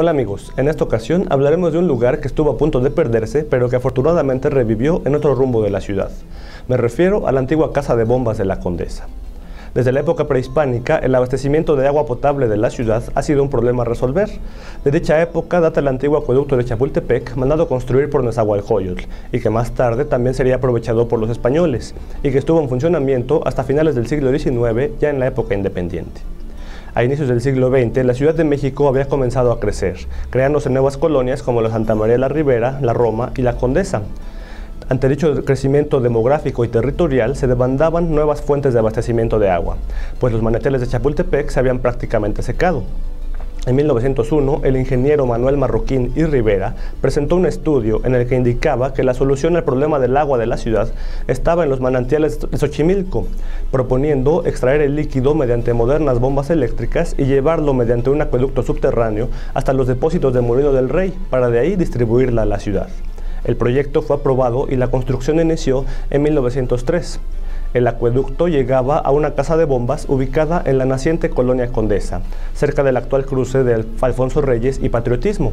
Hola amigos, en esta ocasión hablaremos de un lugar que estuvo a punto de perderse, pero que afortunadamente revivió en otro rumbo de la ciudad. Me refiero a la antigua Casa de Bombas de la Condesa. Desde la época prehispánica, el abastecimiento de agua potable de la ciudad ha sido un problema a resolver. De dicha época data el antiguo acueducto de Chapultepec, mandado construir por Nezahualcóyotl, y que más tarde también sería aprovechado por los españoles, y que estuvo en funcionamiento hasta finales del siglo XIX, ya en la época independiente. A inicios del siglo XX, la Ciudad de México había comenzado a crecer, creándose nuevas colonias como la Santa María la Ribera, la Roma y la Condesa. Ante dicho crecimiento demográfico y territorial, se demandaban nuevas fuentes de abastecimiento de agua, pues los manantiales de Chapultepec se habían prácticamente secado. En 1901, el ingeniero Manuel Marroquín y Rivera presentó un estudio en el que indicaba que la solución al problema del agua de la ciudad estaba en los manantiales de Xochimilco, proponiendo extraer el líquido mediante modernas bombas eléctricas y llevarlo mediante un acueducto subterráneo hasta los depósitos de Molino del Rey, para de ahí distribuirla a la ciudad. El proyecto fue aprobado y la construcción inició en 1903. El acueducto llegaba a una casa de bombas ubicada en la naciente colonia Condesa, cerca del actual cruce de Alfonso Reyes y Patriotismo.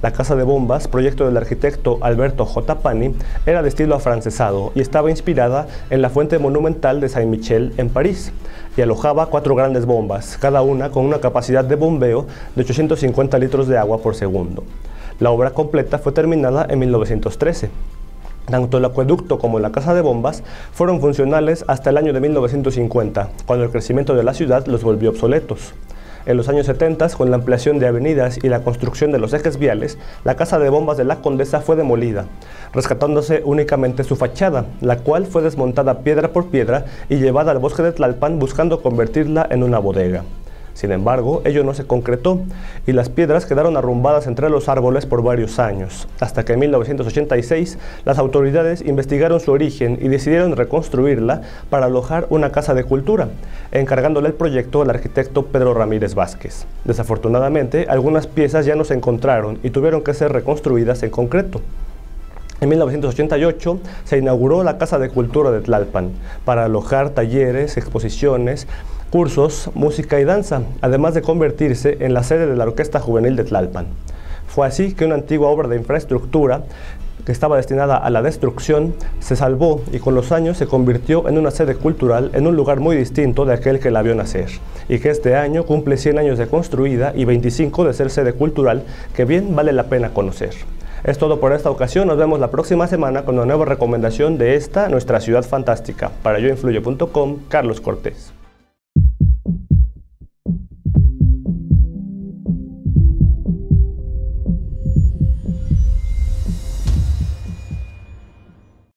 La casa de bombas, proyecto del arquitecto Alberto J. Pani, era de estilo afrancesado y estaba inspirada en la fuente monumental de Saint-Michel en París y alojaba cuatro grandes bombas, cada una con una capacidad de bombeo de 850 litros de agua por segundo. La obra completa fue terminada en 1913. Tanto el acueducto como la casa de bombas fueron funcionales hasta el año de 1950, cuando el crecimiento de la ciudad los volvió obsoletos. En los años 70, con la ampliación de avenidas y la construcción de los ejes viales, la casa de bombas de la Condesa fue demolida, rescatándose únicamente su fachada, la cual fue desmontada piedra por piedra y llevada al bosque de Tlalpan buscando convertirla en una bodega. Sin embargo, ello no se concretó y las piedras quedaron arrumbadas entre los árboles por varios años, hasta que en 1986 las autoridades investigaron su origen y decidieron reconstruirla para alojar una casa de cultura, encargándole el proyecto al arquitecto Pedro Ramírez Vázquez. Desafortunadamente, algunas piezas ya no se encontraron y tuvieron que ser reconstruidas en concreto. En 1988 se inauguró la Casa de Cultura de Tlalpan para alojar talleres, exposiciones, cursos, música y danza, además de convertirse en la sede de la Orquesta Juvenil de Tlalpan. Fue así que una antigua obra de infraestructura que estaba destinada a la destrucción, se salvó y con los años se convirtió en una sede cultural en un lugar muy distinto de aquel que la vio nacer, y que este año cumple 100 años de construida y 25 de ser sede cultural que bien vale la pena conocer. Es todo por esta ocasión, nos vemos la próxima semana con una nueva recomendación de esta, nuestra ciudad fantástica. Para yoinfluye.com, Carlos Cortés.